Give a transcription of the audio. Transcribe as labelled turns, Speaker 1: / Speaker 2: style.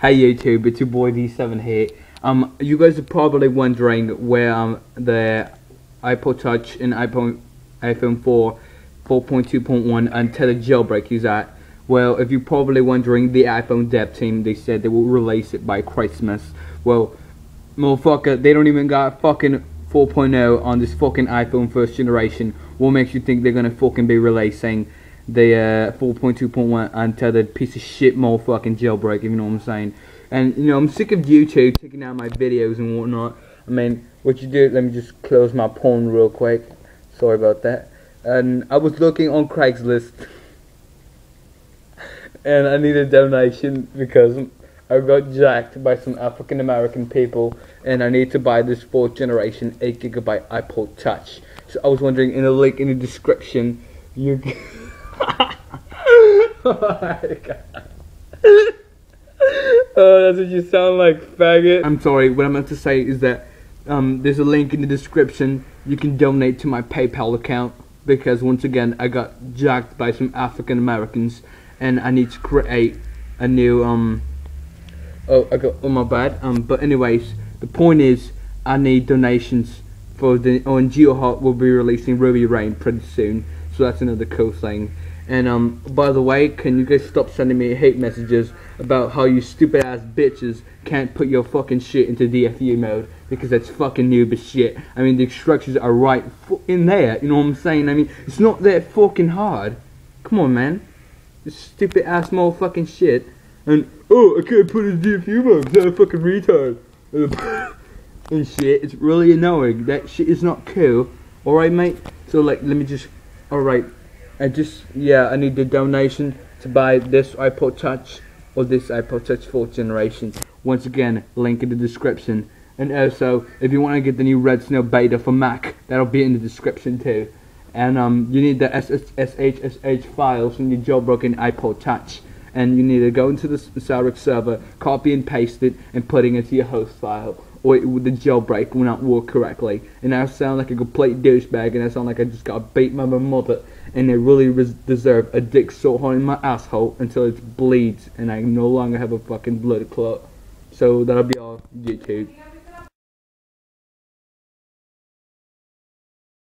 Speaker 1: Hey YouTube, it's your boy D7 here. Um, you guys are probably wondering where um the iPod Touch and iPhone iPhone 4 4.2.1 untethered jailbreak is at. Well, if you're probably wondering, the iPhone dev team they said they will release it by Christmas. Well, motherfucker, they don't even got fucking 4.0 on this fucking iPhone first generation. What makes you think they're gonna fucking be releasing the uh, 4.2.1 untethered piece of shit motherfucking jailbreak, if you know what I'm saying. And, you know, I'm sick of YouTube taking out my videos and whatnot. I mean, what you do, let me just close my porn real quick. Sorry about that. And I was looking on Craigslist. and I need a donation because I got jacked by some African American people. And I need to buy this 4th generation 8 gigabyte iPod Touch. So I was wondering, in the link in the description, you oh that's what you sound like, faggot. I'm sorry, what I meant to say is that um, there's a link in the description. You can donate to my PayPal account because once again, I got jacked by some African Americans and I need to create a new, um, oh, I got, oh my bad. Um, but anyways, the point is, I need donations for the, and GeoHot will be releasing rubyra1n pretty soon. So that's another cool thing. And um, by the way, can you guys stop sending me hate messages about how you stupid ass bitches can't put your fucking shit into DFU mode because that's fucking noob shit. I mean, the instructions are right in there. You know what I'm saying? I mean, it's not that fucking hard. Come on, man. This stupid ass motherfucking shit. And oh, I can't put it in DFU mode a fucking retard. and shit. It's really annoying. That shit is not cool. Alright, mate? So, like, let me just. Alright. I just, yeah, I need the donation to buy this iPod Touch or this iPod Touch 4th generation. Once again, link in the description. And also, if you want to get the new Redsn0w beta for Mac, that'll be in the description too. And um, you need the SHSH shsh files from your jailbroken iPod Touch. And you need to go into the Saurik's server, copy and paste it, and put it into your host file. Or it, the jailbreak will not work correctly. And I sound like a complete douchebag, and I sound like I just got beat by my mother and they really deserve a dick so hard in my asshole until it bleeds and I no longer have a fucking blood clot. So that'll be all YouTube.